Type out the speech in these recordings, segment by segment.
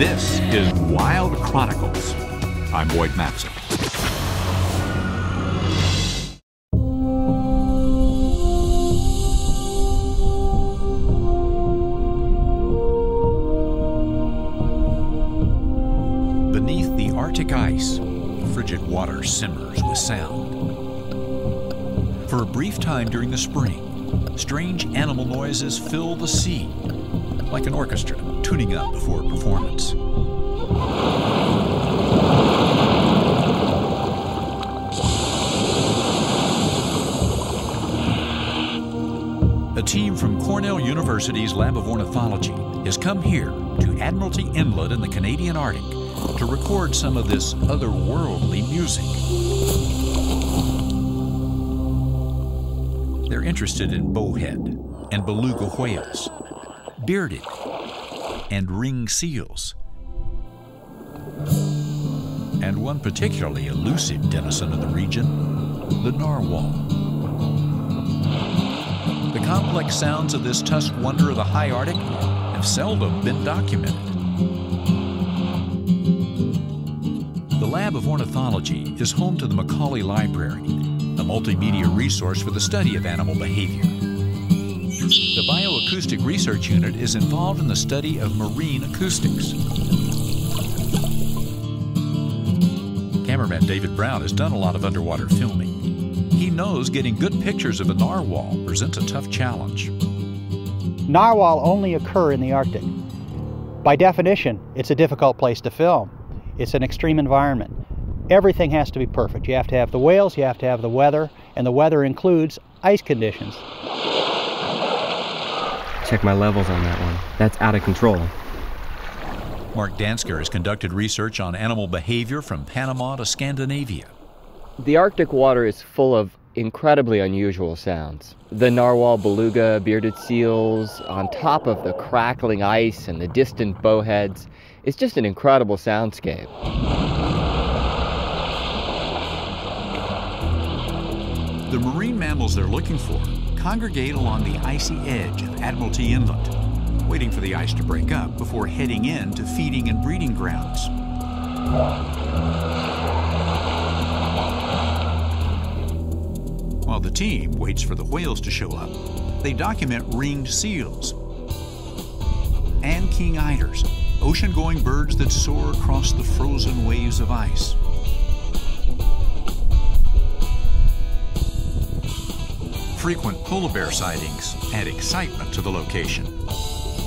This is Wild Chronicles. I'm Boyd Matson. Beneath the Arctic ice, frigid water simmers with sound. For a brief time during the spring, strange animal noises fill the sea, like an orchestra tuning up before a performance. A team from Cornell University's Lab of Ornithology has come here to Admiralty Inlet in the Canadian Arctic to record some of this otherworldly music. They're interested in bowhead and beluga whales, bearded and ring seals, and one particularly elusive denizen of the region, the narwhal. The complex sounds of this tusked wonder of the high Arctic have seldom been documented. The Lab of Ornithology is home to the Macaulay Library, a multimedia resource for the study of animal behavior. The Bioacoustic Research Unit is involved in the study of marine acoustics. Cameraman David Brown has done a lot of underwater filming. He knows getting good pictures of a narwhal presents a tough challenge. Narwhal only occur in the Arctic. By definition, it's a difficult place to film. It's an extreme environment. Everything has to be perfect. You have to have the whales, you have to have the weather, and the weather includes ice conditions. Check my levels on that one. That's out of control. Mark Dantzker has conducted research on animal behavior from Panama to Scandinavia. The Arctic water is full of incredibly unusual sounds. The narwhal, beluga, bearded seals, on top of the crackling ice and the distant bowheads. It's just an incredible soundscape. The marine mammals they're looking for congregate along the icy edge of Admiralty Inlet, waiting for the ice to break up before heading in to feeding and breeding grounds. While the team waits for the whales to show up, they document ringed seals and king eiders, ocean-going birds that soar across the frozen waves of ice. Frequent polar bear sightings add excitement to the location.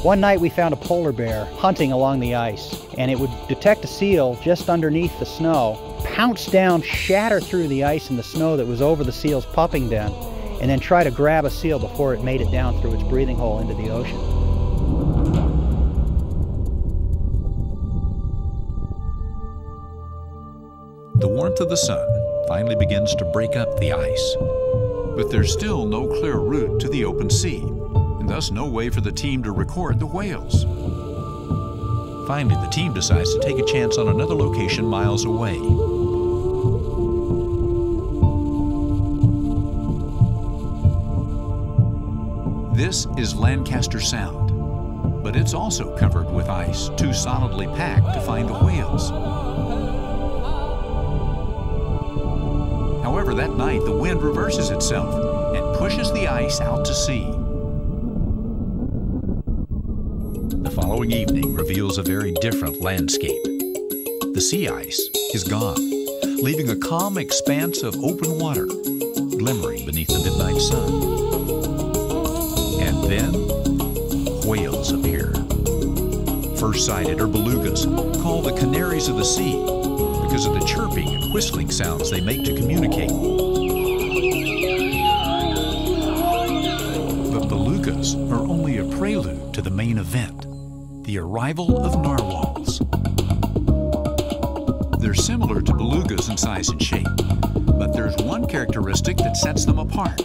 One night we found a polar bear hunting along the ice, and it would detect a seal just underneath the snow, pounce down, shatter through the ice and the snow that was over the seal's pupping den, and then try to grab a seal before it made it down through its breathing hole into the ocean. The warmth of the sun finally begins to break up the ice. But there's still no clear route to the open sea, and thus no way for the team to record the whales. Finally, the team decides to take a chance on another location miles away. This is Lancaster Sound, but it's also covered with ice, too solidly packed to find the whales. However, that night the wind reverses itself and pushes the ice out to sea. The following evening reveals a very different landscape. The sea ice is gone, leaving a calm expanse of open water glimmering beneath the midnight sun. And then whales appear. First sighted are belugas, called the canaries of the sea because of the chirping and whistling sounds they make to communicate. But belugas are only a prelude to the main event the arrival of narwhals. They're similar to belugas in size and shape, but there's one characteristic that sets them apart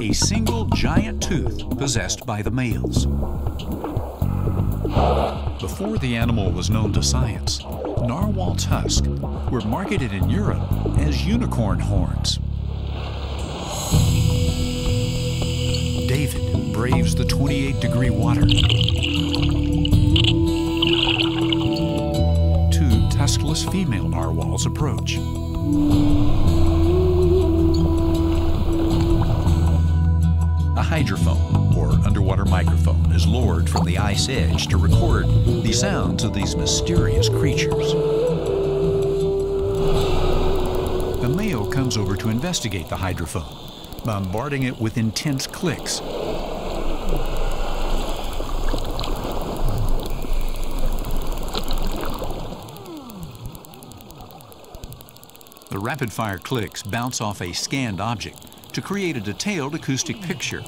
a single giant tooth possessed by the males before the animal was known to science, narwhal tusks were marketed in Europe as unicorn horns. David braves the 28 degree water two tuskless female narwhals approach. Hydrophone, or underwater microphone, is lowered from the ice edge to record the sounds of these mysterious creatures. A male comes over to investigate the hydrophone, bombarding it with intense clicks. The rapid fire clicks bounce off a scanned object to create a detailed acoustic picture.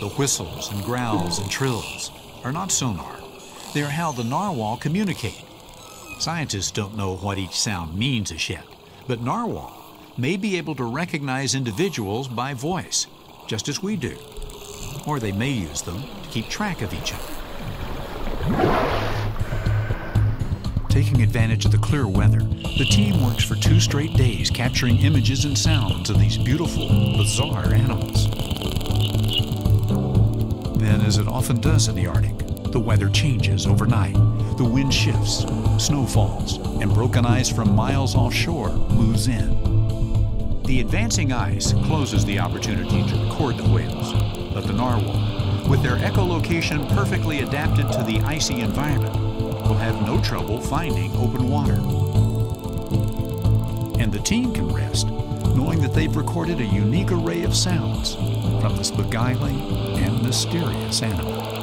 The whistles and growls and trills are not sonar. They are how the narwhal communicate. Scientists don't know what each sound means as yet, but narwhal may be able to recognize individuals by voice, just as we do. Or they may use them to keep track of each other. Taking advantage of the clear weather, the team works for two straight days capturing images and sounds of these beautiful, bizarre animals. Then, as it often does in the Arctic, the weather changes overnight. The wind shifts, snow falls, and broken ice from miles offshore moves in. The advancing ice closes the opportunity to record the whales, but the narwhal, with their echolocation perfectly adapted to the icy environment, will have no trouble finding open water. And the team can rest knowing that they've recorded a unique array of sounds from this beguiling and mysterious animal.